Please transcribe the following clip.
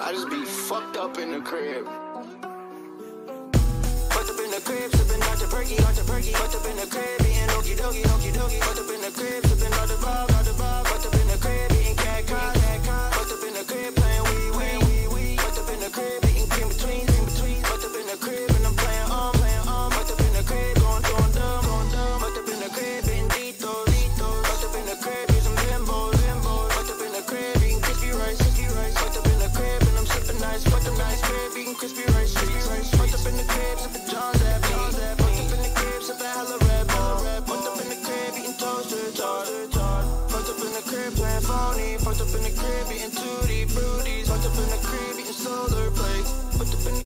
I just be fucked up in the crib. Fucked up in the crib, sipping out the perky, out the perky. Fucked up in the crib, eating okie dokie, eating crispy rice, up in the John's up in the hella Red up in the crib, eating. Fucked up in the crib, playing up in the crib, eating tutti fruities. Fucked up in the crib, eating solar.